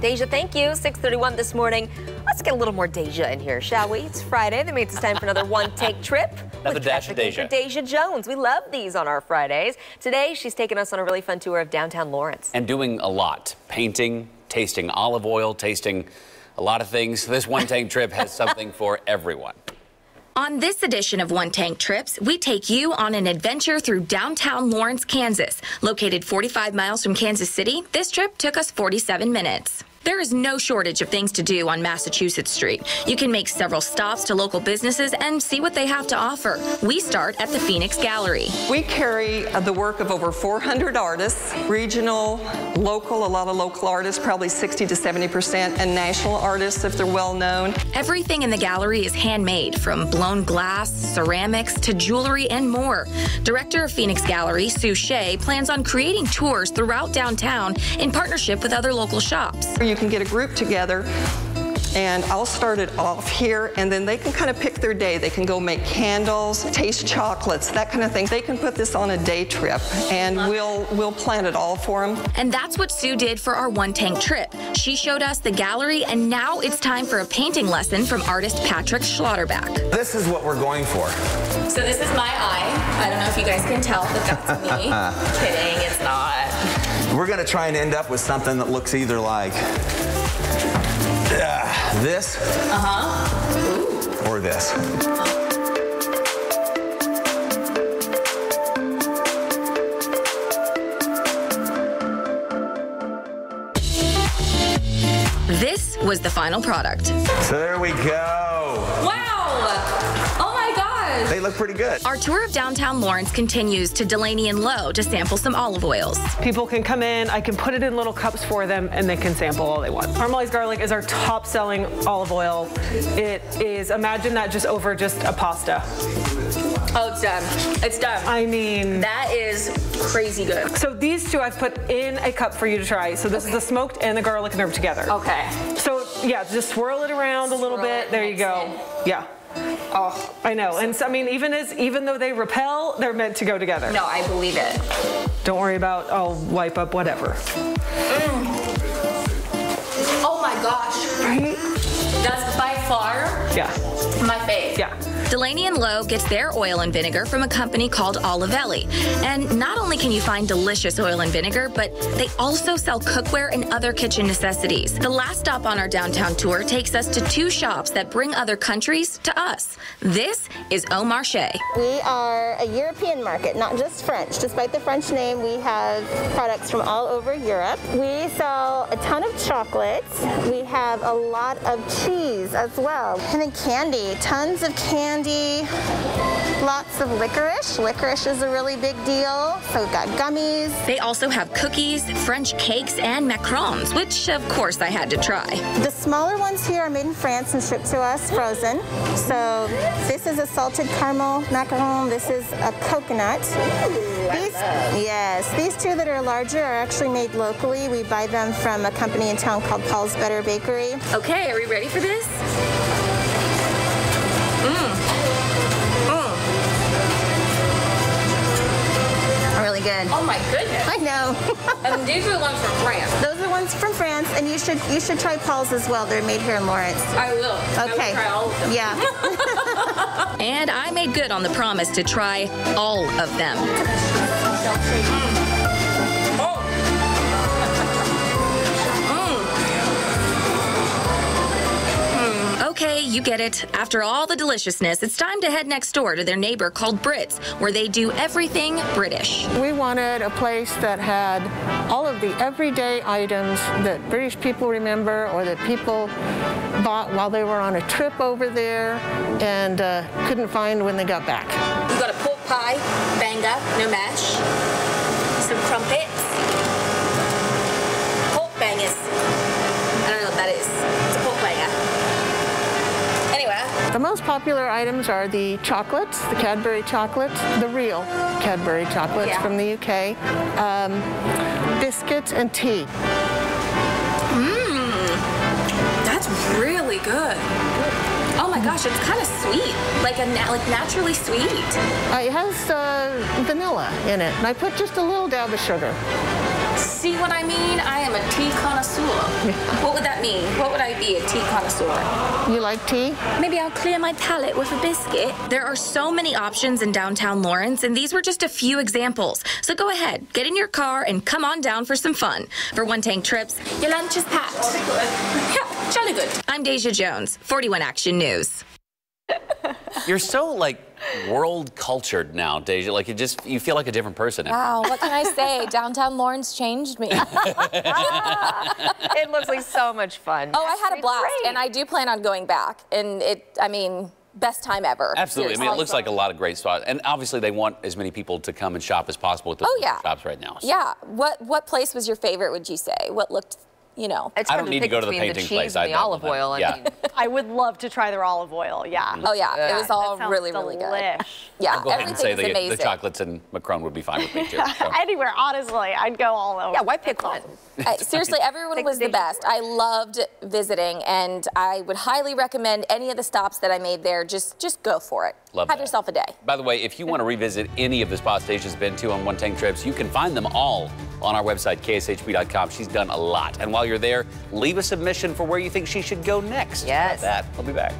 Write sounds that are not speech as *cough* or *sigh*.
Daisha, thank you. 631 this morning. Let's get a little more Daisha in here, shall we? It's Friday. That means it's time for another *laughs* one take trip. Another dash of Daisha. Daisha Jones. We love these on our Fridays. Today, she's taking us on a really fun tour of downtown Lawrence. And doing a lot. Painting, tasting olive oil, tasting a lot of things. This one tank *laughs* trip has something for everyone. On this edition of One Tank Trips, we take you on an adventure through downtown Lawrence, Kansas. Located 45 miles from Kansas City, this trip took us 47 minutes. There is no shortage of things to do on Massachusetts Street. You can make several stops to local businesses and see what they have to offer. We start at the Phoenix Gallery. We carry the work of over 400 artists, regional, local, a lot of local artists, probably 60 to 70 percent, and national artists if they're well known. Everything in the gallery is handmade, from blown glass, ceramics, to jewelry and more. Director of Phoenix Gallery, Sue Shea, plans on creating tours throughout downtown in partnership with other local shops you can get a group together and I'll start it off here and then they can kind of pick their day. They can go make candles, taste chocolates, that kind of thing. They can put this on a day trip and we'll we'll plan it all for them. And that's what Sue did for our one tank trip. She showed us the gallery and now it's time for a painting lesson from artist Patrick Schlotterback. This is what we're going for. So this is my eye. I don't know if you guys can tell, but that's me. *laughs* Kidding, it's not. We're going to try and end up with something that looks either like uh, this uh-huh. or this. This was the final product. So there we go. Wow! They look pretty good. Our tour of downtown Lawrence continues to Delaney and Lowe to sample some olive oils. People can come in, I can put it in little cups for them, and they can sample all they want. Caramelized garlic is our top selling olive oil. It is, imagine that just over just a pasta. Oh, it's done. It's done. I mean, that is crazy good. So these two I've put in a cup for you to try. So this okay. is the smoked and the garlic and herb together. Okay. So yeah, just swirl it around swirl a little bit. There you go. In. Yeah. Oh, I know. And so, I mean, even as even though they repel, they're meant to go together. No, I believe it. Don't worry about I'll wipe up whatever. Mm. Yeah. my fave. Yeah. Delaney and Lowe gets their oil and vinegar from a company called Olivelli. And not only can you find delicious oil and vinegar, but they also sell cookware and other kitchen necessities. The last stop on our downtown tour takes us to two shops that bring other countries to us. This is Au Marché. We are a European market, not just French. Despite the French name, we have products from all over Europe. We sell a ton of chocolates. We have a lot of cheese as well. And then candy, tons of candy lots of licorice. Licorice is a really big deal. So we've got gummies. They also have cookies, French cakes, and macarons, which of course I had to try. The smaller ones here are made in France and shipped to us frozen. So this is a salted caramel macaron. This is a coconut. These, yes, these two that are larger are actually made locally. We buy them from a company in town called Paul's Better Bakery. Okay, are we ready for this? Know. *laughs* and these are the ones from France. Those are the ones from France, and you should you should try Paul's as well. They're made here in Lawrence. I will. Okay. I will Yeah. *laughs* and I made good on the promise to try all of them. *laughs* you get it. After all the deliciousness, it's time to head next door to their neighbor called Brits, where they do everything British. We wanted a place that had all of the everyday items that British people remember or that people bought while they were on a trip over there and uh, couldn't find when they got back. You got a pork pie, banga, no mash, some crumpets, pork bangers. I don't know what that is. The most popular items are the chocolates, the Cadbury chocolates, the real Cadbury chocolates yeah. from the UK, um, biscuits, and tea. Mmm, that's really good. Oh my gosh, it's kind of sweet, like a na like naturally sweet. Uh, it has uh, vanilla in it, and I put just a little dab of sugar. See what I mean? I am a tea connoisseur. what would that mean? What would I be, a tea connoisseur? You like tea? Maybe I'll clear my palate with a biscuit. There are so many options in downtown Lawrence, and these were just a few examples. So go ahead, get in your car, and come on down for some fun. For One Tank Trips, your lunch is packed. Yeah, jolly good. I'm Daisha Jones, 41 Action News. You're so like world cultured now, Daisha. Like you just you feel like a different person. Wow, what can I say? *laughs* Downtown Lawrence changed me. it looks like so much fun. Oh, I had a blast, Great. and I do plan on going back. And it, I mean, best time ever. Absolutely. I mean, it looks like a lot of great spots, and obviously they want as many people to come and shop as possible at the Oh, yeah. shops right now. so- Yeah. What what place was your favorite? Would you say? What looked, you know? It's I hard don't need to go to the between painting cheese place. And I the olive know that. oil. I mean, I would love to try their olive oil. Yeah. Oh yeah, it was all That really really good. delish. Yeah, Go ahead and say the, the chocolates and Macron would be fine with me too. *laughs* so. Anywhere, honestly, I'd go all over. yeah, why pick one? Uh, seriously, *laughs* everyone was the the best. I loved visiting, and I would highly recommend any of the stops that I made there. Just just go for it. Love Have that. yourself a day. By the way, if you want to revisit any of the spot stations been to on One Tank Trips, you can find them all on our website, kshb.com. She's done a lot. And while you're there, leave a submission for where you think she should go next. Yes. That. I'll be back.